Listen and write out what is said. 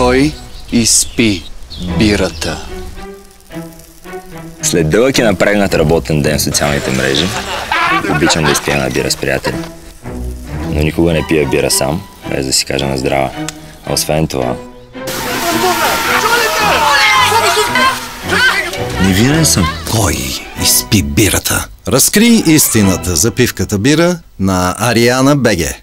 Кой изпи бирата? След дълъг и напрегнат работен ден в социалните мрежи, обичам да изпия на бира с приятели. Но никога не пия бира сам, без да си кажа на здрава. А освен това... Невинен съм. Кой изпи бирата? Разкри истината за пивката бира на Ариана Беге.